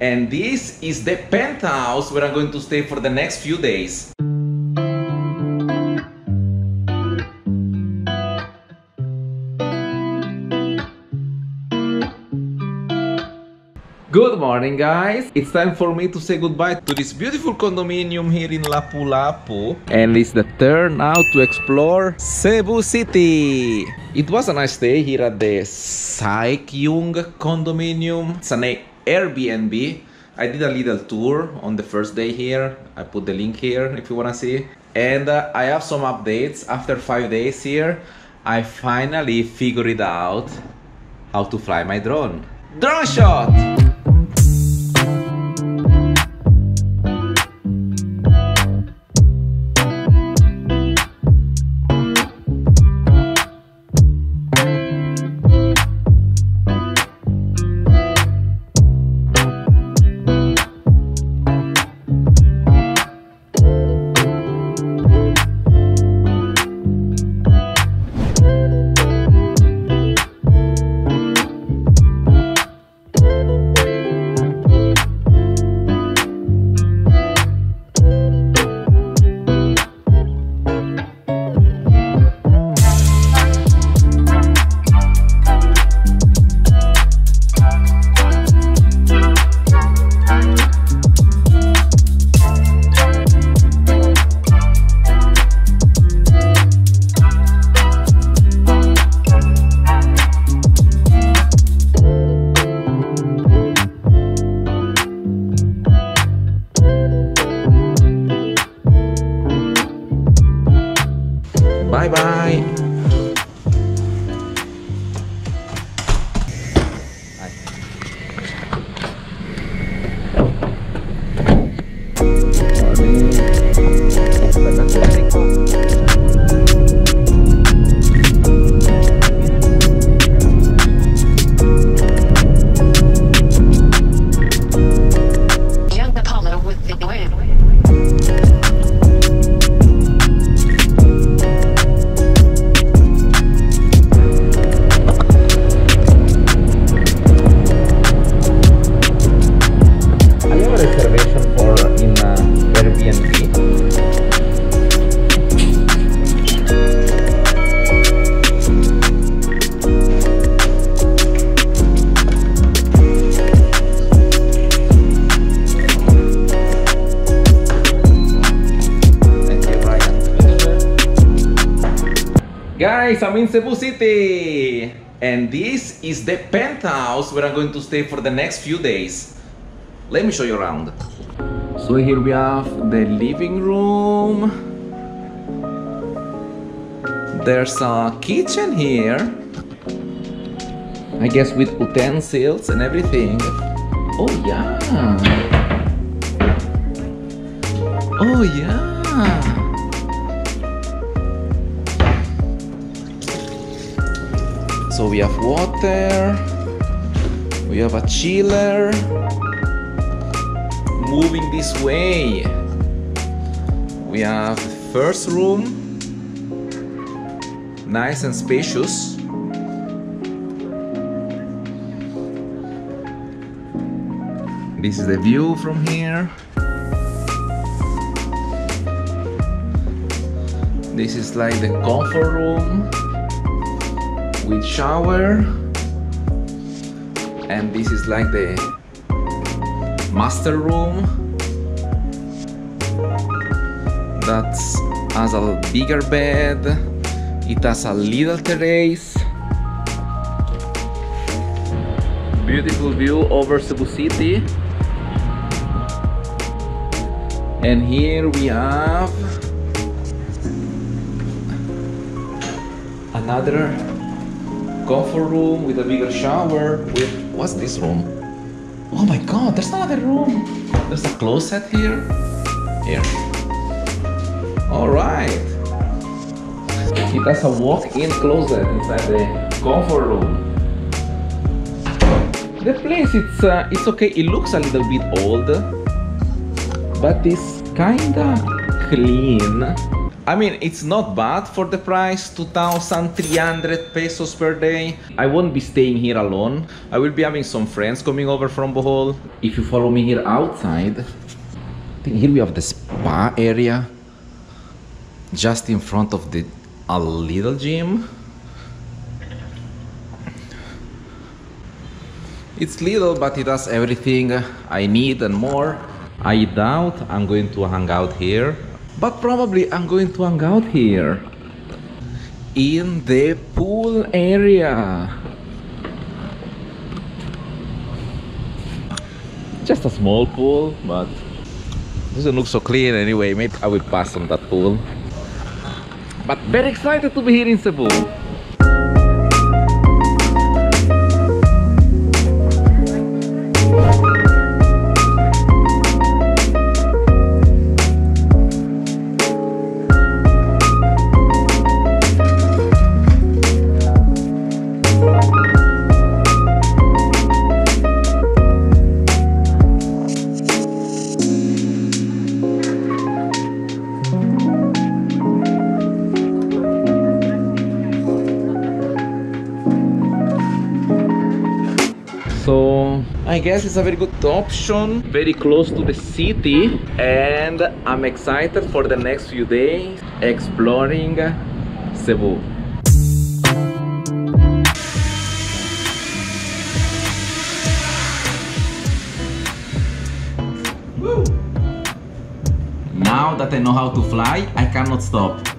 And this is the penthouse where I'm going to stay for the next few days. Good morning guys! It's time for me to say goodbye to this beautiful condominium here in Lapu-Lapu and it's the turn now to explore Cebu City! It was a nice day here at the Saekyung condominium. It's an Airbnb. I did a little tour on the first day here. I put the link here if you wanna see. And uh, I have some updates. After five days here, I finally figured out how to fly my drone. Drone shot! Bye bye. Guys, I'm in Cebu City! And this is the penthouse where I'm going to stay for the next few days. Let me show you around. So here we have the living room. There's a kitchen here. I guess with utensils and everything. Oh yeah. Oh yeah. So we have water. We have a chiller moving this way. We have the first room, nice and spacious. This is the view from here. This is like the comfort room with shower. And this is like the master room. That has a bigger bed. It has a little terrace. Beautiful view over Cebu City. And here we have another comfort room with a bigger shower with what's this room Oh my god, there's another room. There's a closet here. Here. Alright. It has a walk-in closet inside the comfort room. The place it's uh, it's okay. It looks a little bit old, but it's kinda clean. I mean, it's not bad for the price 2,300 pesos per day. I won't be staying here alone. I will be having some friends coming over from Bohol. If you follow me here outside, I think here we have the spa area just in front of the a little gym. It's little, but it has everything I need and more. I doubt I'm going to hang out here, but probably I'm going to hang out here in the pool area. Just a small pool, but doesn't look so clean anyway. Maybe I will pass on that pool. But very excited to be here in Cebu. So I guess it's a very good option, very close to the city, and I'm excited for the next few days exploring Cebu. Now that I know how to fly, I cannot stop.